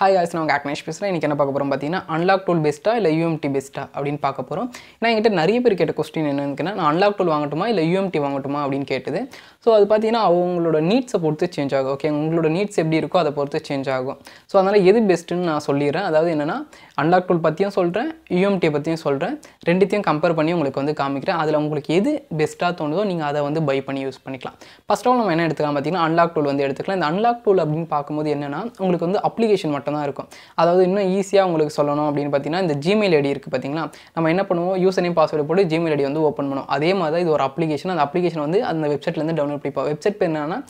Hi guys நான் உங்கள் ஆக்னேஷ் பேசுகிறேன் இன்றைக்கி என்ன பார்க்க போகிறோம் பார்த்தீங்கன்னா அன்லாக் டூல் பெஸ்ட்டா இல்லை யூஎம்டி பெஸ்ட்டா அப்படின்னு பார்க்க போகிறோம் ஏன்னா என்கிட்ட நிறைய பேர் கேட்ட கொஸ்டின் என்னன்னு நான் அன்லாக் டூல் வாங்கட்டுமா இல்லை யூஎம்டி வாங்கட்டுமா அப்படின்னு கேட்டது. ஸோ அது பார்த்தீங்கன்னா அவங்களோட நீட்ஸை பொறுத்து சேஞ்ச் ஆகும். ஓகே உங்களோட நீட்ஸ் எப்படி இருக்கோ அதை பொறுத்து சேஞ்ச் ஆகும். ஸோ அதனால் எது பெஸ்ட்டுன்னு நான் சொல்லிடுறேன். அதாவது என்னென்னா அன்லாக் டூல் பற்றியும் சொல்கிறேன் யூஎம்டி பற்றியும் சொல்கிறேன் ரெண்டுத்தையும் கம்பேர் பண்ணி உங்களுக்கு வந்து காமிக்கிறேன். அதில் உங்களுக்கு எது பெஸ்ட்டாக தோணுதோ நீங்கள் அதை வந்து பை பண்ணி யூஸ் பண்ணிக்கலாம். ஃபஸ்ட் ஆஃப் நம்ம என்ன எடுத்துக்கலாம் பார்த்தீங்கன்னா அன்லாக் டூல் வந்து எடுத்துக்கலாம். இந்த அன்லாக் டூல் அப்படின்னு பார்க்கும்போது என்னென்னா உங்களுக்கு வந்து அப்ளிகேஷன் மட்டும் தான் இருக்கும். அதாவது இன்னும் ஈஸியாக உங்களுக்கு சொல்லணும் அப்படின்னு பார்த்தீங்கன்னா இந்த ஜிமெயில் ஐடி இருக்குது பார்த்தீங்களா? நம்ம என்ன பண்ணுவோம்? யூசர் நேம் பாஸ்வேர்டு போட்டு ஜிமெயில் ஐடி வந்து ஓப்பன் பண்ணுவோம். அதே மாதிரி தான் இது ஒரு அப்ளிகேஷன் அந்த அப்ளிகேஷன் வந்து அந்த வெப்சைட்லேருந்து டவுன்லோட் பண்ணிப்போம் வெப்சைட் பேர் என்னன்னா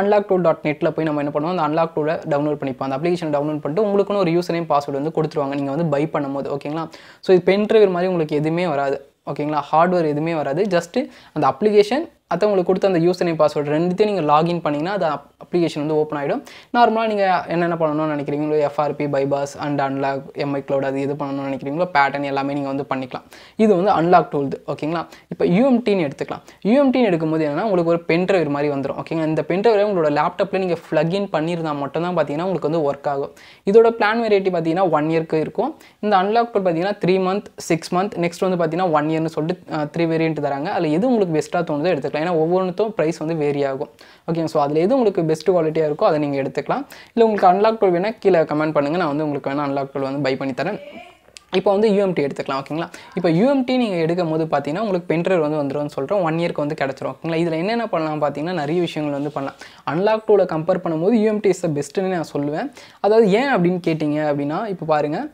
அன்லாக் டூல் டாட் நெட்டில் போய் நம்ம என்ன பண்ணுவோம்? அந்த அன்லாக் டூலை டவுன்லோட் பண்ணிப்போம். அந்த அப்ளிகேஷன் டவுன்லோட் பண்ணிட்டு உங்களுக்குன்னு ஒரு யூசர் நேம் பாஸ்வேர்டு வந்து கொடுத்துருவாங்க. நீங்கள் வந்து பை பண்ணும்போது ஓகேங்களா ஸோ இது பென்ட்ரைவர் மாதிரி உங்களுக்கு எதுவுமே வராது. ஓகேங்களா ஹார்ட்வேர் எதுவுமே வராது. ஜஸ்ட்டு அந்த அப்ளிகேஷன் அதை உங்களுக்கு கொடுத்த அந்த யூசர் நேம் பாஸ்வேர்டு ரெண்டுத்தையும் நீங்கள் லாகின் பண்ணிங்கன்னா அது அப்ளிகேஷன் வந்து ஓப்பன் ஆகிடும் நார்மலாக நீங்கள் என்னென்ன பண்ணணும்னு நினைக்கிறீங்களோ FRP bypass and unlock MI cloud அது எது பண்ணணும்னு நினைக்கிறீங்களோ பேட்டர்ன் எல்லாமே நீங்கள் வந்து பண்ணிக்கலாம். இது வந்து அன்லாக் டூல் ஓகேங்களா இப்போ யூஎம்டின்னு எடுத்துக்கலாம். யூஎம்டின்னு எடுக்கும்போது என்னன்னா உங்களுக்கு ஒரு பென்ட்ரைவர் மாதிரி வந்துடும் ஓகேங்களா இந்த பென்ட்ரைவரை உங்களோட லேப்டாப்பில் நீங்கள் ஃப்ளக்இன் பண்ணியிருந்தால் மட்டும் தான் பார்த்தீங்கன்னா உங்களுக்கு வந்து ஒர்க் ஆகும். இதோட பிளான் வெரைட்டி பார்த்தீங்கன்னா ஒன் இயர்க்கு இருக்கும். இந்த அன்லாக் டூல் பார்த்தீங்கன்னா three month six month next வந்து பார்த்தீங்கன்னா ஒன் இயர்னு சொல்லிட்டு த்ரீ வேரியன்ட் தராங்க. அதில் எது உங்களுக்கு பெஸ்ட்டாக தோணுதோ எடுத்துக்கலாம். ஏன்னா ஒவ்வொன்றுத்தும் ப்ரைஸ் வந்து வேரி ஆகும். ஓகேங்க ஸோ அதில் எது உங்களுக்கு பெஸ்ட் குவாலிட்டியாக இருக்கோ அதை நீங்கள் எடுத்துக்கலாம். இல்லை உங்களுக்கு அன்லாக் டுவெல் வேணால் கீழே கமெண்ட் பண்ணுங்கள் நான் வந்து உங்களுக்கு வேணால் அன்லாக் டுவெல் வந்து பை பண்ணி தரேன். இப்போ வந்து யூஎம்டி எடுத்துக்கலாம் ஓகேங்களா இப்போ யூஎம்டி நீங்கள் எடுக்கும் போது பார்த்தீங்கன்னா உங்களுக்கு பென்ட்ரைவ் வந்து வந்துடும் சொல்கிறோம் ஒன் இயர்க்கு வந்து கிடச்சிரும் ஓகேங்களா இதில் என்னென்ன பண்ணலாம் பார்த்தீங்கன்னா நிறைய விஷயங்கள் வந்து பண்ணலாம். அன்லாக் டூவில் கம்பேர் பண்ணும்போது யூஎம்டி இஸ் த பெஸ்ட்டுன்னு நான் சொல்லுவேன். அதாவது ஏன் அப்படின்னு கேட்டிங்க அப்படின்னா இப்போ பாருங்கள்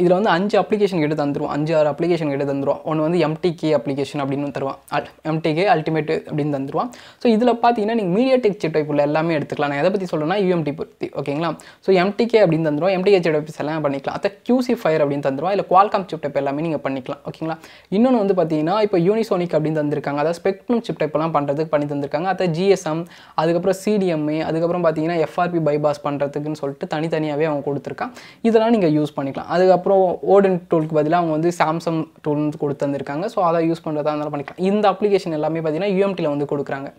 இதில் வந்து அஞ்சு அப்ளிகேஷன் எடுத்து தந்துருவோம். அஞ்சு ஆறு அப்ளிகேஷன் எடுத்து தந்துருவோம். ஒன்று வந்து எம்டிகே அப்ளிகேஷன் அப்படின்னு தருவான். அல் எம்டிகே அல்டிமேட் அப்படின்னு தந்துருவான். ஸோ இதில் பார்த்தீங்கன்னா நீங்கள் மீடியா டெக் செட் டைப் எல்லாமே எடுத்துக்கலாம். நான் எதை பற்றி சொல்லணும்னா யூஎம்டி பற்றி ஓகேங்களா ஸோ எம்டிகே அப்படின்னு தந்துருவோம். எம்டிகே செட் டைப்ஸ் எல்லாம் பண்ணிக்கலாம். அதை கியூசி ஃபயர் அப்படின்னு தந்துருவோம். இல்லை குவால்காம் சிப் டைப் எல்லாமே நீங்கள் பண்ணிக்கலாம். ஓகேங்களா இன்னொன்று வந்து பார்த்தீங்கன்னா இப்போ யூனிசோனிக் அப்படின்னு தந்திருக்காங்க. அதாவது ஸ்பெக்ட்ரம் சிப் டைப்லாம் எல்லாம் பண்ணுறதுக்கு பண்ணி தந்திருக்காங்க. அதை ஜிஎஸ்எம் அதுக்கப்புறம் சிடிஎம்ஏ அதுக்கப்புறம் பார்த்தீங்கன்னா எஃப்ஆர்பி பைபாஸ் பண்ணுறதுக்குன்னு சொல்லிட்டு தனித்தனியாகவே அவங்க கொடுத்துருக்கான் இதெல்லாம் நீங்கள் யூஸ் பண்ணிக்கலாம். அதுக்கப்புறம் ஓடன் டூலுக்கு பதிலாக அவங்க வந்து சாம்சங் டூல் கொடுத்து தந்திருக்காங்க. ஸோ அதை யூஸ் பண்ணுறதா இருந்தாலும் பண்ணிக்கலாம். இந்த அப்ளிகேஷன் எல்லாமே பார்த்தீங்கன்னா யூஎம்டியில் வந்து கொடுக்குறாங்க.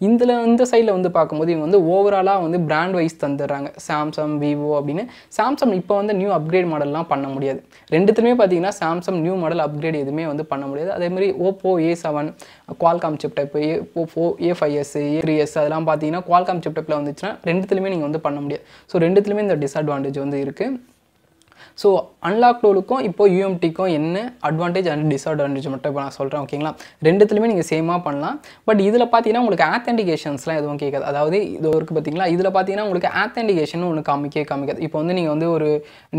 இதில் இந்த சைடில் வந்து பார்க்கும்போது இவங்க வந்து ஓவராலாக வந்து பிராண்ட் வைஸ் தந்துடுறாங்க. சாம்சங் விவோ அப்படின்னு. சாம்சங் இப்போ வந்து நியூ அப்கிரேட் மாடல்லாம் பண்ண முடியாது. ரெண்டுத்துலையுமே பார்த்தீங்கன்னா சாம்சங் நியூ மாடல் அப்கிரேட் எதுவுமே வந்து பண்ண முடியாது. அதேமாதிரி Oppo A seven Qualcomm chip A A Oppo A five S A three S அதெல்லாம் பார்த்தீங்கன்னா குவால்காம் சிப்டப்பில் வந்துச்சுன்னா ரெண்டுத்துலையுமே நீங்கள் வந்து பண்ண முடியாது. ஸோ ரெண்டுத்துலையுமே இந்த டிஸ்அட்வான்டேஜ் வந்து இருக்குது ஸோ அன்லாக் டோலுக்கும் இப்போ யூஎம்டிக்கும் என்ன அட்வான்டேஜ் அண்ட் டிஸ்அட்வான்டேஜ் மட்டும் இப்போ நான் சொல்கிறேன் ஓகேங்களா ரெண்டுத்துலையுமே நீங்கள் சேமாக பண்ணலாம். பட் இதில் பார்த்தீங்கன்னா உங்களுக்கு ஆத்தென்டிகேஷன்ஸ்லாம் எதுவும் கேட்காது. அதாவது இது இருக்குது பார்த்தீங்களா இதில் பார்த்தீங்கன்னா உங்களுக்கு ஆத்தென்டிகேஷன் ஒன்று காமிக்கே காமிக்காது. இப்போ வந்து நீங்கள் வந்து ஒரு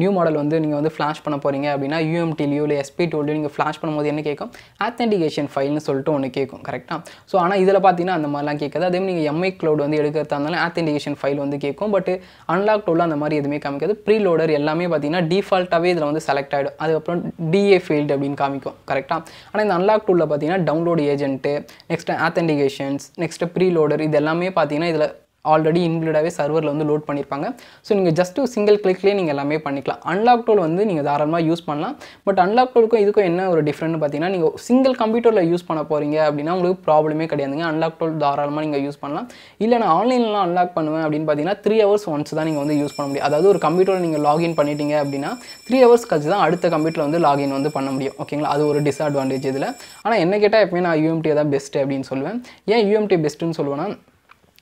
நியூ மாடல் வந்து நீங்கள் வந்து ஃப்ளாஷ் பண்ண போகிறீங்க அப்படின்னா யூஎம்டிலையோ இல்லை எஸ்பி டோல்லையோ நீங்கள் ஃப்ளாஷ் பண்ணும்போது என்ன கேட்கும்? ஆத்தென்டிகேஷன் ஃபைல்னு சொல்லிட்டு ஒன்று கேட்கும் கரெக்டாக ஸோ ஆனால் இதில் பார்த்தீங்கன்னா அந்த மாதிரிலாம் கேட்காது. அதே நீங்கள் எம்ஐ க்ளவுட் வந்து எடுக்கிறதா இருந்தாலும் ஆத்தென்டிகேஷன் ஃபைல் வந்து கேட்கும். பட் அன்லாக் டோலில் அந்த மாதிரி எதுவுமே காமிக்காது. ப்ரீ லோடர் எல்லாமே பார்த்தீங்கன்னா டிஃபால்ட்டாகவே இதில் வந்து செலக்ட் ஆகிடும் அதுக்கப்புறம் டிஏ ஃபீல்டு அப்படின்னு காமிக்கும். கரெக்டாக ஆனால் இந்த அன்லாக் டூலில் பார்த்தீங்கன்னா download agent next authentications next preloader இது எல்லாமே பார்த்தீங்கன்னா இதில் ஆல்ரெடி இன்க்ளூடாகவே சர்வரில் வந்து லோட் பண்ணியிருப்பாங்க ஸோ நீங்கள் ஜஸ்ட் சிங்கிள் கிளிக்லேயே நீங்கள் எல்லாமே பண்ணிக்கலாம். அன்லாக் டோல் வந்து நீங்கள் தாராளமாக யூஸ் பண்ணலாம். பட் அன்லாக் டோலுக்கும் இதுக்கும் என்ன ஒரு டிஃப்ரெண்ட் பார்த்தீங்கன்னா நீங்கள் சிங்கிள் கம்ப்யூட்டரில் யூஸ் பண்ண போகிறீங்க அப்படின்னா உங்களுக்கு ப்ராப்ளமே கிடையாதுங்க. அன்லாக் டோல் தாராளமாக நீங்கள் யூஸ் பண்ணலாம். இல்லை நான் ஆன்லைன்லாம் அன்லாக் பண்ணுவேன் அப்படின்னு பார்த்தீங்கன்னா த்ரீ ஹவர்ஸ் ஒன்ஸ் தான் நீங்கள் வந்து யூஸ் பண்ண முடியும். அதாவது ஒரு கம்ப்யூட்டரில் நீங்கள் லாகின் பண்ணிட்டீங்க அப்படின்னா த்ரீ ஹவர்ஸ் கழிச்சு தான் அடுத்த கம்ப்யூட்டரில் வந்து லாகின் வந்து பண்ண முடியும். ஓகேங்களா அது ஒரு டிஸ்அட்வான்டேஜ் இதில். ஆனால் என்ன கேட்டால் எப்பவுமே நான் யூஎம்டி தான் பெஸ்ட்டு அப்படின்னு சொல்லுவேன். ஏன் யூஎம்டி பெஸ்ட்டுன்னு சொல்லுவேன்னா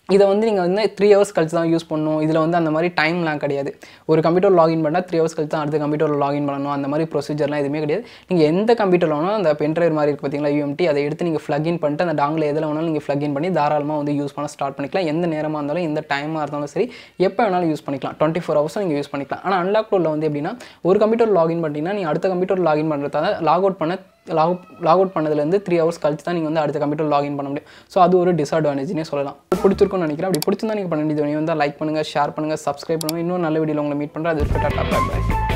இதை வந்து நீங்கள் வந்து த்ரீ ஹவர்ஸ் கழிச்சு தான் யூஸ் பண்ணணும். இதில் வந்து அந்த மாதிரி டைம்லாம் கிடையாது. ஒரு கம்ப்யூட்டர் லாகின் பண்ணால் த்ரீ ஹவர்ஸ் கழிச்சு தான் அடுத்த கம்ப்யூட்டரில் லாகின் பண்ணணும். அந்த மாதிரி ப்ரொசீஜர்லாம் எதுவுமே கிடையாது. நீங்கள் எந்த கம்ப்யூட்டரில் வேணாலும் அந்த பென்ட்ரைவ் மாதிரி இருக்குது பார்த்தீங்களா யூஎம்டி அதை எடுத்து நீங்கள் ஃப்ளக்இன் பண்ணிட்டு அந்த டாங்கில் எதில் வேணாலும் நீங்கள் ஃப்ளக்இன் பண்ணி தாராளமாக வந்து யூஸ் பண்ண ஸ்டார்ட் பண்ணிக்கலாம். எந்த நேரமாக இருந்தாலும் எந்த டைமாக இருந்தாலும் சரி எப்போ வேணாலும் யூஸ் பண்ணிக்கலாம். டுவெண்ட்டி ஃபோர் ஹவர்ஸும் நீங்கள் யூஸ் பண்ணிக்கலாம் ஆனால் அன்லாக் டோலில் வந்து எப்படின்னா ஒரு கம்ப்யூட்டர் லாகின் பண்ணிட்டீங்கன்னா நீங்கள் அடுத்த கம்ப்யூட்டர் லாகின் பண்ணுறதால லாக் அவுட் பண்ண லாக் லாக் அவுட் பண்ணதுலேருந்து த்ரீ ஹவர்ஸ் கழிச்சு தான் நீங்கள் வந்து அடுத்த கம்ப்யூட்டர் லாகின் பண்ண முடியும். ஸோ அது ஒரு டிஸ்அட்வான்டேஜ்னே சொல்லலாம். பிடிச்சிருக்கும்னு நினைக்கிறேன். அப்படி பிடிச்சிருந்தா நீங்கள் பண்ண வேண்டியது வந்து லைக் பண்ணுங்கள் ஷேர் பண்ணுங்கள் சப்ஸ்கிரைப் பண்ணுங்கள் இன்னும் நல்ல வீடியோவில் உங்களை மீட் பண்ணுறேன் அது டாட்டா பாய் பாய்